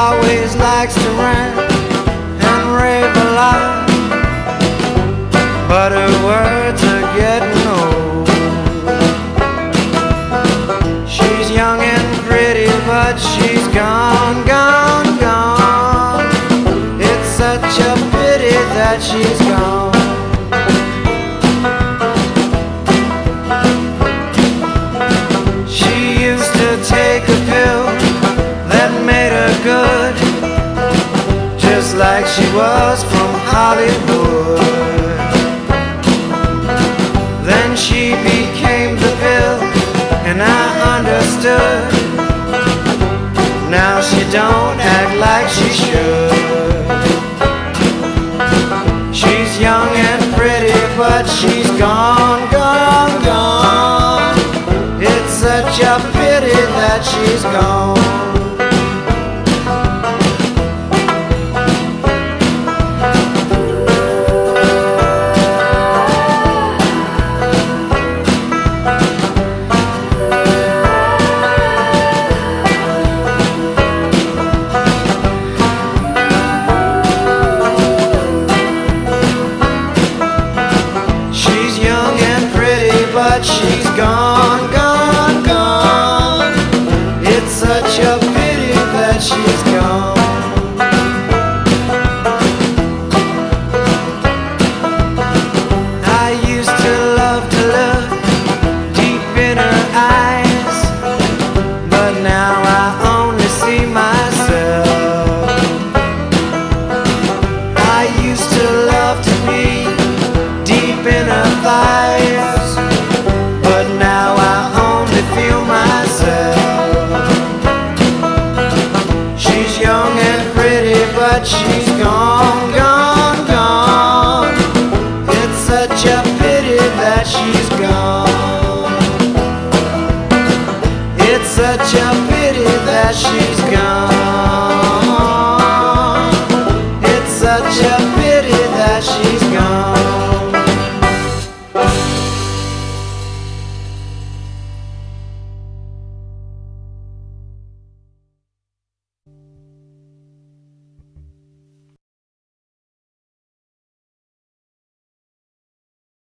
always likes to rant and rave a lot, but her words are getting old. She's young and pretty, but she's gone, gone, gone. It's such a pity that she's gone. Like she was from Hollywood. Then she became the pill, and I understood. Now she don't act like she should. She's young and pretty, but she's gone, gone, gone. It's such a pity that she's gone. Gone, gone, gone. It's such a pity that she's gone. I used to love to look deep in her eyes, but now I only see myself. I used to love to be deep in her thighs, gone, gone, gone. It's such a pity that she's gone. It's such a pity that she's gone. It's such a pity that she's gone.